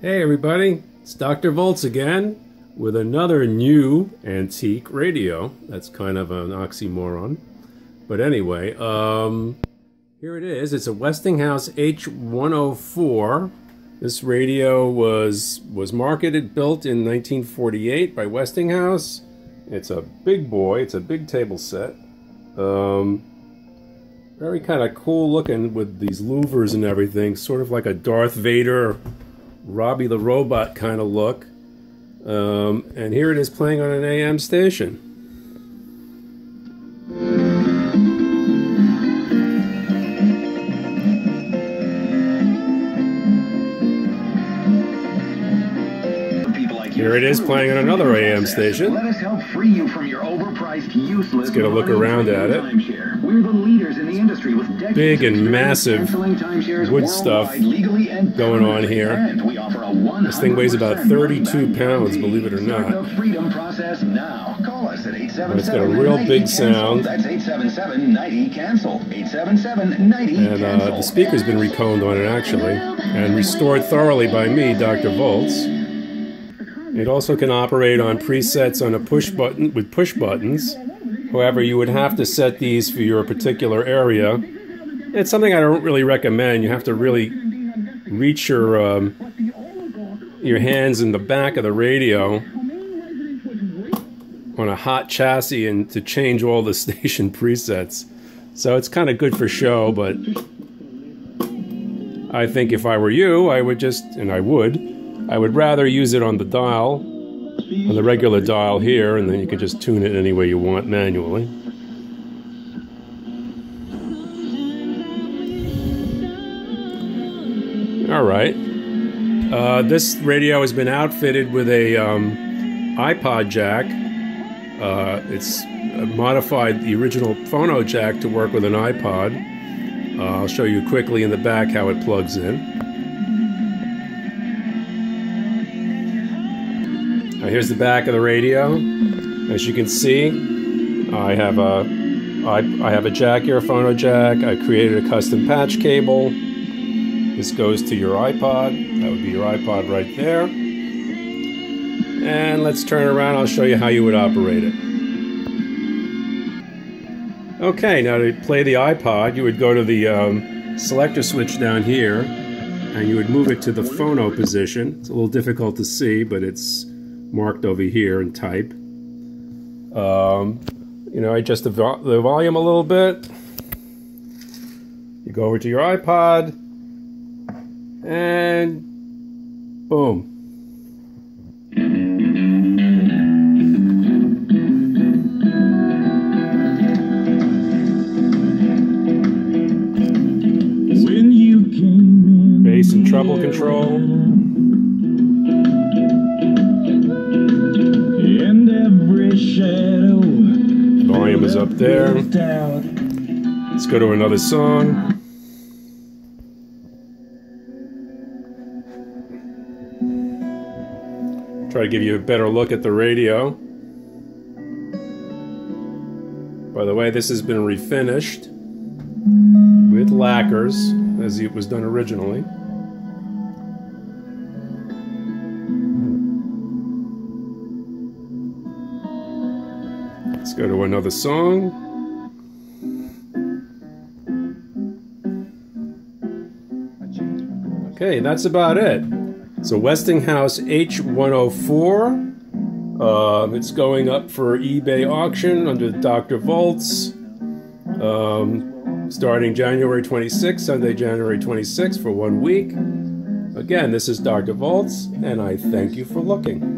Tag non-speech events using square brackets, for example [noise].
Hey everybody, it's Dr. Voltz again with another new antique radio. That's kind of an oxymoron. But anyway, um, here it is. It's a Westinghouse H104. This radio was was marketed, built in 1948 by Westinghouse. It's a big boy. It's a big table set. Um, very kind of cool looking with these louvers and everything, sort of like a Darth Vader Robby the Robot kind of look. Um, and here it is playing on an AM station. Here it is playing on another AM station. Let us help free you from your overpriced, useless. Let's get a look around at it. We're the leaders in the industry with Big and massive wood stuff and going on here. And we offer a 100% This thing weighs about 32 pounds, believe it or not. the freedom process now. Call us at It's got a real big sound. That's 877 90 cancel. 877 90 And uh, the speaker's been reconed on it actually, and restored thoroughly by me, Dr. Voltz. It also can operate on presets on a push button with push buttons. However, you would have to set these for your particular area. It's something I don't really recommend. You have to really reach your um, your hands in the back of the radio on a hot chassis and to change all the [laughs] station presets. So it's kind of good for show, but I think if I were you, I would just, and I would, I would rather use it on the dial, on the regular dial here, and then you can just tune it any way you want manually. All right. Uh, this radio has been outfitted with a um, iPod jack. Uh, it's modified the original phono jack to work with an iPod. Uh, I'll show you quickly in the back how it plugs in. Uh, here's the back of the radio. As you can see, I have a I, I have a jack here, a phono jack. I created a custom patch cable. This goes to your iPod. That would be your iPod right there. And let's turn around. I'll show you how you would operate it. Okay, now to play the iPod, you would go to the um, selector switch down here, and you would move it to the phono position. It's a little difficult to see, but it's marked over here in type. Um, you know, I adjust the, vo- the volume a little bit. You go over to your iPod, and boom. When you came in Bass and treble control. Volume is up there. Let's go to another song. Try to give you a better look at the radio. By the way, this has been refinished with lacquers as it was done originally. Let's go to another song. Okay, that's about it. A Westinghouse H104. Um, it's going up for eBay auction under Dr. Voltz. Um, starting January 26th, Sunday, January 26th, for one week. Again, this is Dr. Voltz, and I thank you for looking.